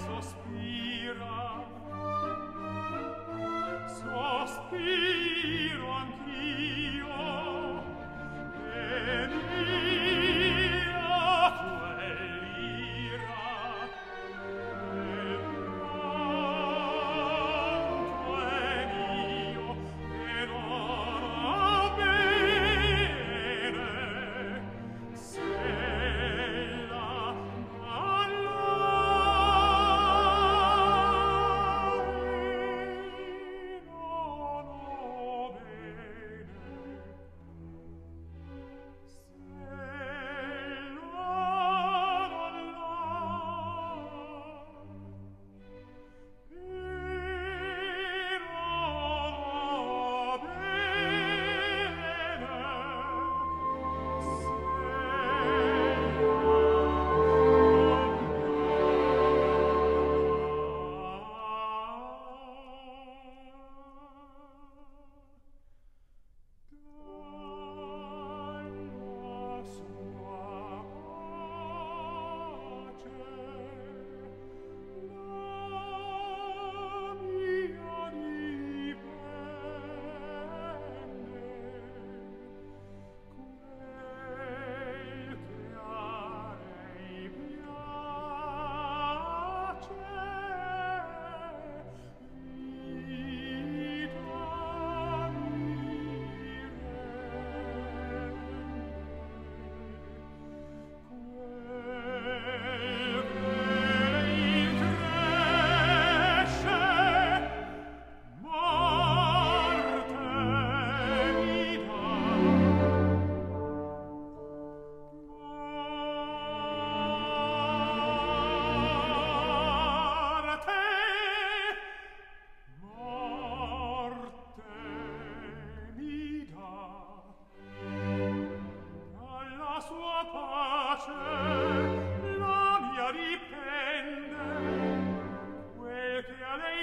so sweet.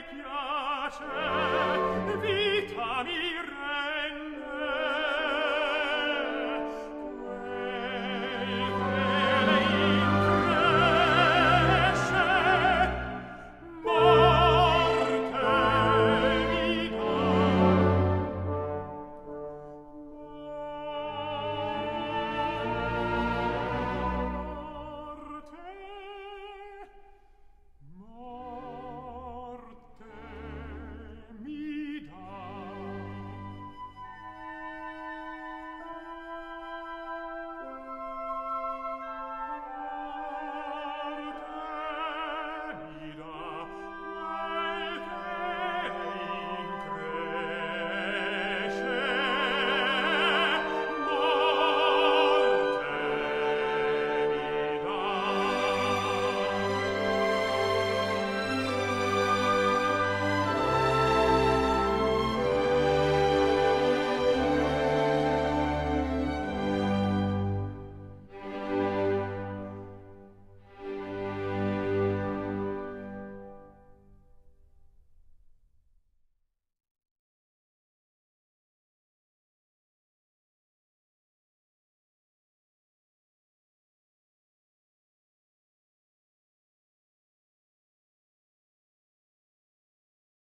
piace vita mia